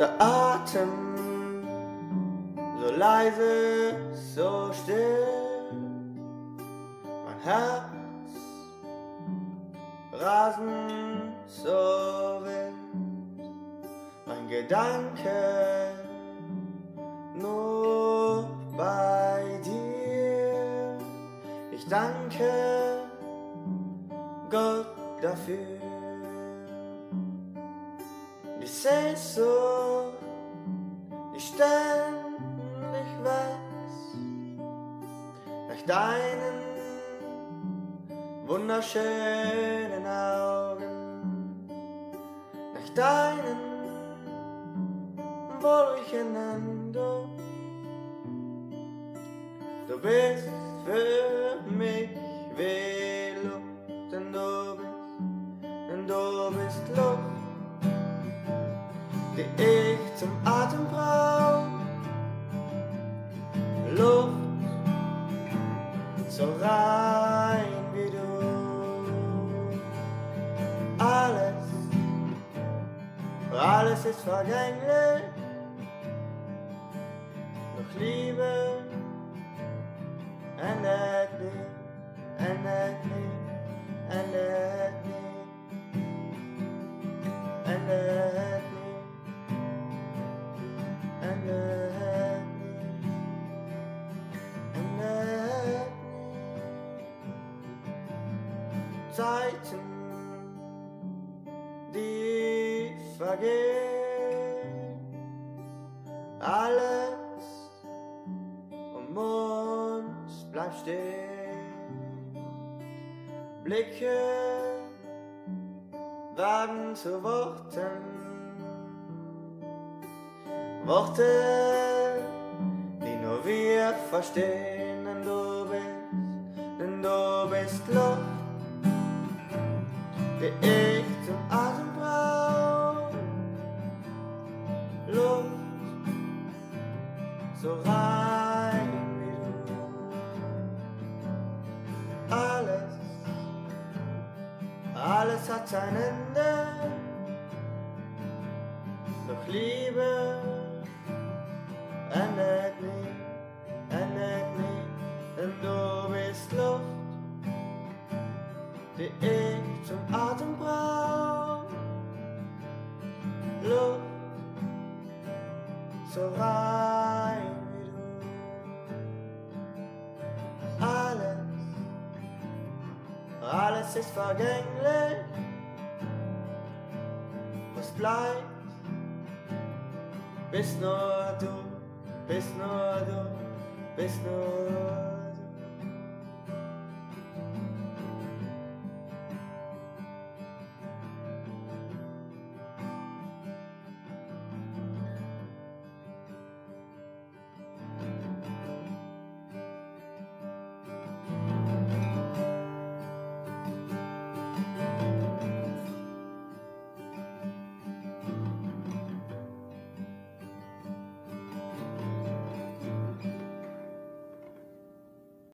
der Atem so leise, so still, mein Herz rasen so wild, mein Gedanke nur bei dir. Ich danke Gott dafür. Die Sehnsucht, die ständig wächst nach deinen wunderschönen Augen, nach deinen wohlriechenden Duft. Du bist für mich wie Luft, denn du bist, denn du bist Luft die ich zum Atem brauch. Luft so rein wie du. Alles, alles ist vergänglich, doch Liebe endet nie, endet nie, Zeiten, die vergehen, alles um uns bleibt stehen. Blicke werden zu Worten. Worte, die nur wir verstehen, denn du bist, denn du bist Luft, die ich zum Atem brauch. Luft, so rein wie du. Alles, alles hat sein Ende, doch Liebe endet die ich zum Atem brauch. Luft, so rein wie du. Alles, alles ist vergänglich, was bleibt, bist nur du bist nur du, bist nur du.